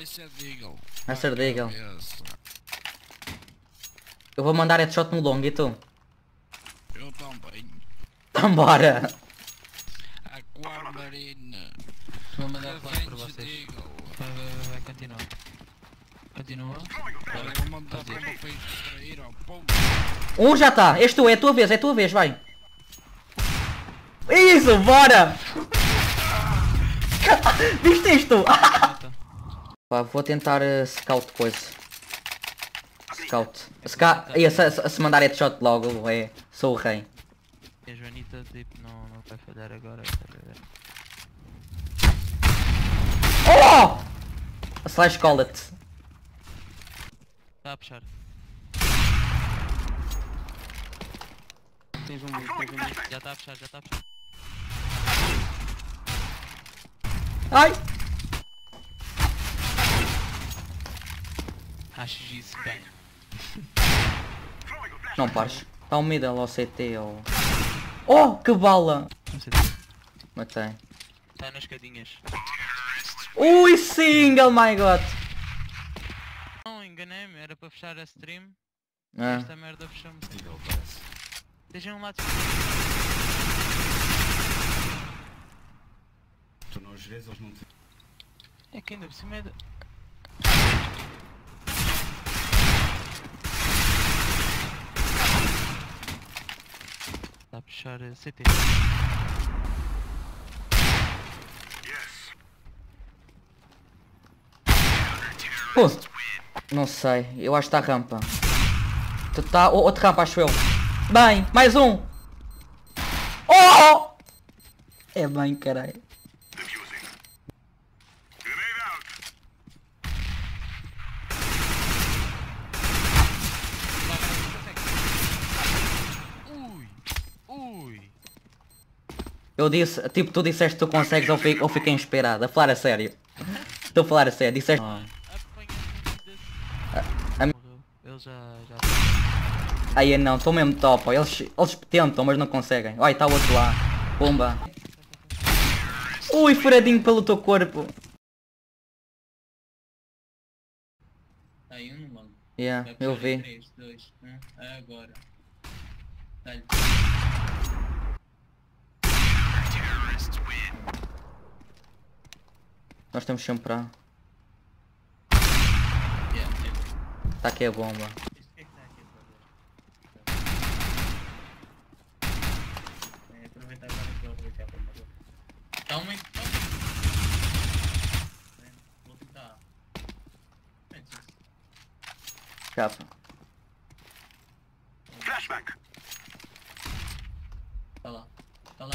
Master Deagle. Esse. Eu vou mandar headshot no long e tu? Eu também. Então bora. Aquamarina. Vou mandar flash para vocês. Deagle. Vai, vai, vai, vai, continua. Continua. Olha, vou mandar para peixe extrair ao povo. Um já tá. És tu, é a tua vez, é a tua vez, vai. Isso, bora! Viste isto? Pá, vou tentar uh, scout coisa. Scout. Sca se, se, se mandar headshot logo, é. Sou o rei. A Joanita tipo não, não vai falhar agora. a ver? Oh! Slash call it. Está a puxar. Tens um, tens um. Já está a puxar, já está a puxar. Ai! Achas isso bem? Não pares. Está um middle ou CT ou... Oh, que bala! Matei. está nas escadinhas. Ui, single, my god! Não, enganei-me, era para fechar a stream. Ah. Esta merda fechou-me. Deixa um lado. Tu não os vês, eles não te. É que ainda por cima é de... Está a puxar eh, CT. Pô, não sei, eu acho que está rampa. Tá, o- outro rampa, acho eu. Bem, mais um. Oh! É bem, caralho. Ui! Ui! Eu disse, tipo, tu disseste que tu consegues ou, fi, ou fiquei inspirado. A falar a sério. Estou a falar a sério, disseste. Apanha a- Morreu. Ele já. já. Aí não, estou mesmo top. ó. Eles, eles tentam, mas não conseguem. Olha, está o outro lá. Pumba. Ui, furadinho pelo teu corpo. Tá aí um no longo. Yeah, eu vi. 3, 2, 1. Agora. Dá-lhe. Nós temos sempre pra. Yeah, é. Tá aqui a bomba. Calma aí, calma aí. É, Vou tentar. Isso. Capa. Tá lá. Tá lá.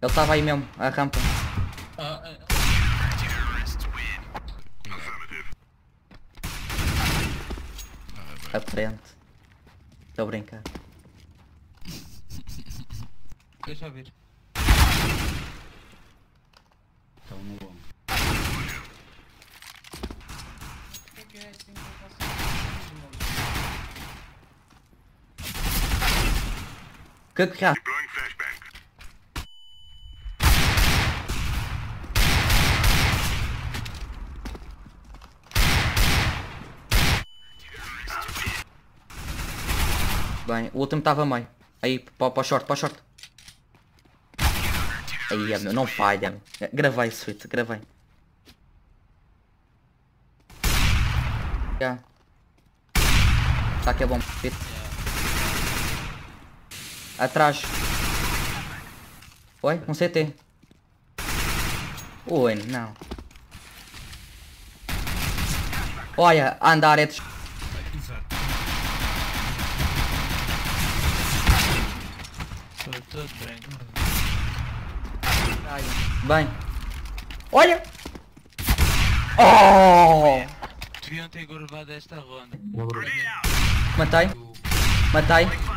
Ele estava aí mesmo, a rampa. Ah, ah, A frente. Estou a brincar. deixa eu ver. Estão no longo. O que é que é assim que eu faço? Que que já? Bem, o último estava meio. Aí, para, o short, para o short. Aí, é, meu, não falha. Gravei, Sweet, gravei. Já. Tá que é bom. Fit. Atrás. Oi? Um CT. Oi, não. Olha, andar é des... Estou todo bem. Olha! Oh! Deviam ter gravado esta ronda. Matei. Matei.